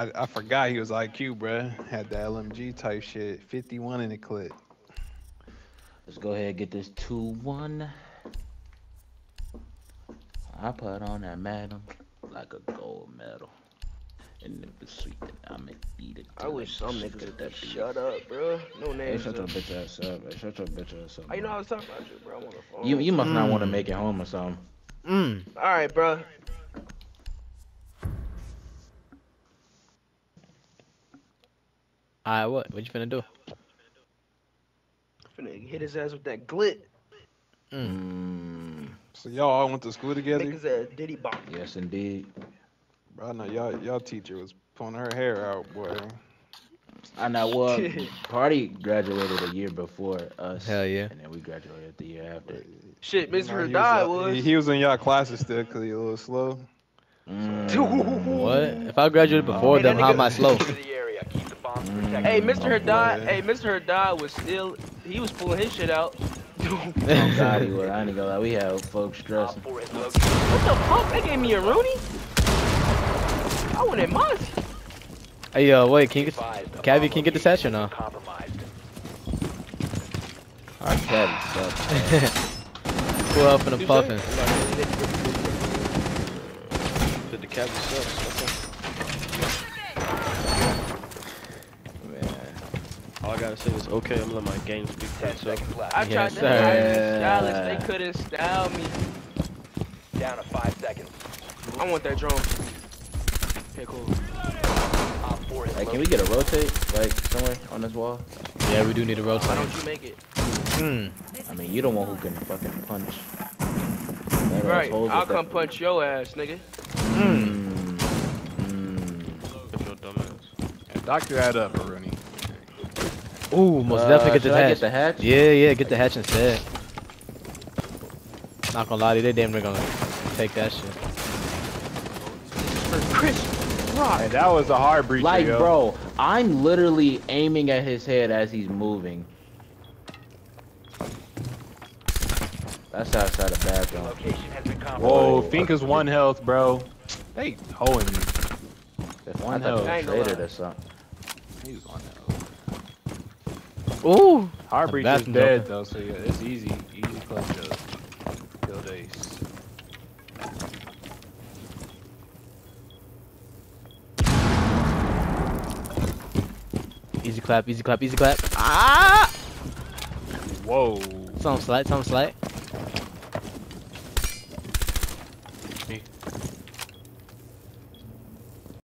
I, I forgot he was IQ, bruh. Had the LMG type shit. 51 in the clip. Let's go ahead and get this 2-1. I put on that madam like a gold medal. And if it's sweet, then I'ma eat it. I wish it's some sweet niggas as would that shut up, bro. No Hey, names. shut your bitch ass up, man. Shut your bitch ass up. How you know I was talking about you, bro? I'm on the phone. You you must not want to Mm. make it home or something. Mm. All right, bro. Alright, what? What you finna do? Finna hit his ass with that glit. Mm, So y'all all went to school together? Make his ass diddy bop. yes, indeed. Bro, I know y'all y'all teacher was pulling her hair out, boy. I know. Well, Party graduated a year before us. Hell yeah. And then we graduated the year after. Shit, You Mr. know, he Hadad was, was. He, he was in y'all classes still because he a little slow. Mm, What? If I graduated before Hey, that them, how am I nigga- slow? mm, Hey, Mr. oh, Hadad. boy. Hey, Mr. Hadad was still. He was pulling his shit out. Oh God, he was. I ain't gonna lie. We had folks stressing. What the fuck? They gave me a Rooney? I wanted Monty. Hey, yo, wait, can you get, Cavi, can you get this hatch or no? Our cat sucks. Pull up in the puffin. Did the cabin sucks? All I gotta say is okay. I'm letting my game speak for itself. I Yes, tried to sir. hide in Dallas. They couldn't style me. Down to five seconds. I want that drone. Okay, cool. Op 4 has Hey, can we get a rotate, like somewhere on this wall? Yeah, we do need a rotate. Why don't you make it? Mm. I mean, you the one who can fucking punch. That Right. I'll with that- come punch your ass, nigga. Mm. Mm. If your dumb ass. And doctor that up, Rooney. Ooh, most Uh, definitely get should this I hatch. get the hatch? Yeah, yeah, get the hatch instead. Not gonna lie to you, they damn near gonna take that shit. For Chris Rock. Hey, that was a hard breach. Like, yo. bro, I'm literally aiming at his head as he's moving. That's outside the bathroom. Location Whoa, compromised. Finka's one health, bro. They hoeing me. If One I thought health. you I ain't gonna traded or something. He's one health. Ooh! Hard breach is bathroom's dead though, so yeah, it's easy, easy clutch to kill Dace. Easy clap, easy clap, easy clap. Ah! Whoa. Some slight, some slight.